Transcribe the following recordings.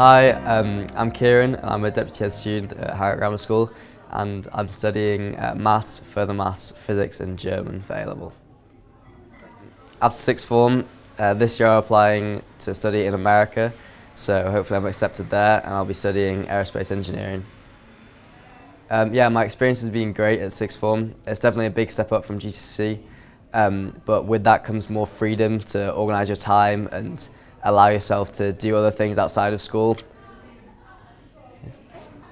Hi, um, I'm Keiron and I'm a deputy head student at Harrogate Grammar School and I'm studying uh, maths, further maths, physics and German for A-level. After sixth form, uh, this year I'm applying to study in America so hopefully I'm accepted there and I'll be studying aerospace engineering. Um, yeah, my experience has been great at sixth form. It's definitely a big step up from GCSE, um, but with that comes more freedom to organise your time and allow yourself to do other things outside of school.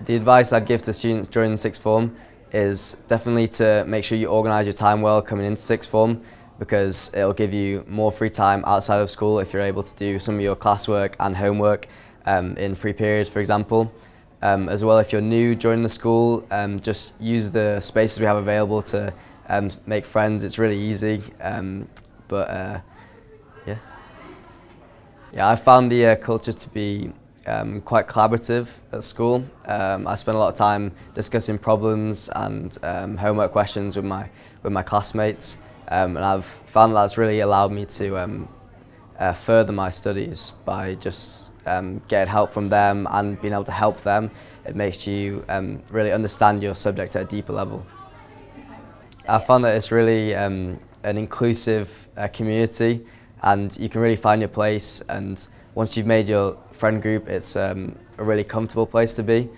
The advice I'd give to students during sixth form is definitely to make sure you organise your time well coming into sixth form because it'll give you more free time outside of school if you're able to do some of your classwork and homework um, in free periods, for example. Um, as well, if you're new joining the school, um, just use the spaces we have available to um, make friends. It's really easy, um, but uh, yeah. Yeah, I found the uh, culture to be um, quite collaborative at school. Um, I spent a lot of time discussing problems and um, homework questions with my with my classmates, um, and I've found that's really allowed me to um, uh, further my studies by just um, getting help from them and being able to help them. It makes you really understand your subject at a deeper level. I found that it's really an inclusive uh, community and you can really find your place and once you've made your friend group it's um, a really comfortable place to be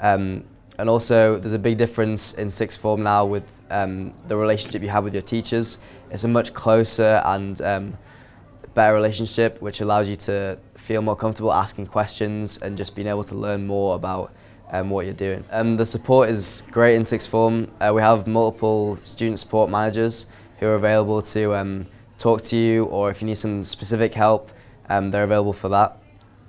um, and also there's a big difference in sixth form now with um, the relationship you have with your teachers it's a much closer and um, better relationship which allows you to feel more comfortable asking questions and just being able to learn more about um, what you're doing. Um, the support is great in sixth form. Uh, we have multiple student support managers who are available to talk to you or if you need some specific help, um, they're available for that.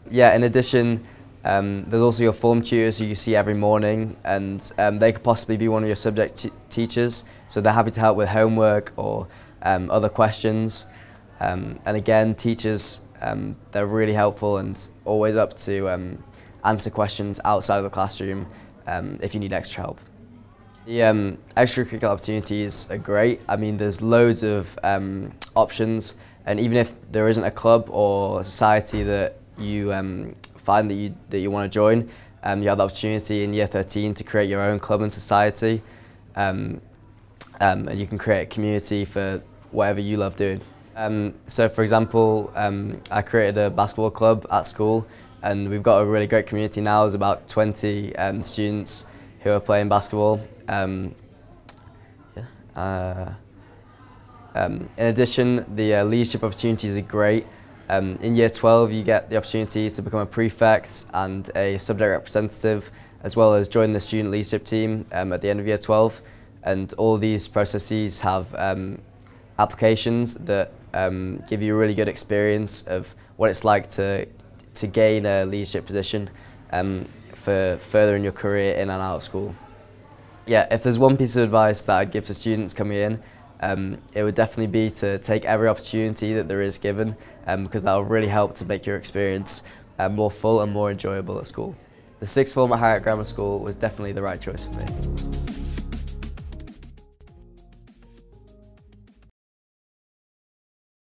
Yeah, in addition, um, there's also your form tutors who you see every morning and um, they could possibly be one of your subject teachers. So they're happy to help with homework or um, other questions. Um, and again, teachers, um, they're really helpful and always up to answer questions outside of the classroom if you need extra help. The um, extracurricular opportunities are great. I mean, there's loads of um, options, and even if there isn't a club or society that you um, find that you that you want to join, um, you have the opportunity in year 13 to create your own club and society, um, um, and you can create a community for whatever you love doing. So, for example, I created a basketball club at school, and we've got a really great community now. There's about 20 um, students who are playing basketball. Um, yeah. Uh, um, in addition, the uh, leadership opportunities are great. Um, in year 12, you get the opportunity to become a prefect and a subject representative, as well as join the student leadership team um, at the end of year 12. And all these processes have um, applications that um, give you a really good experience of what it's like to, to gain a leadership position um, for furthering your career in and out of school. Yeah, if there's one piece of advice that I'd give to students coming in, um, it would definitely be to take every opportunity that there is given um, because that will really help to make your experience uh, more full and more enjoyable at school. The sixth form at Harrogate Grammar School was definitely the right choice for me.